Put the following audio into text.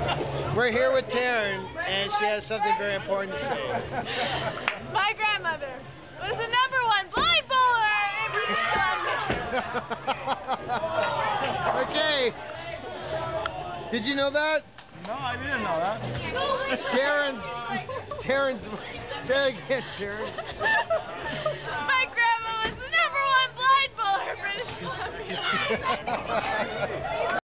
We're here with Taryn, and she has something very important to say. My grandmother was the number one blind bowler in British Columbia. okay. Did you know that? No, I didn't know that. Taryn's, Taryn's, say it again, Taryn. My grandma was the number one blind bowler in British Columbia.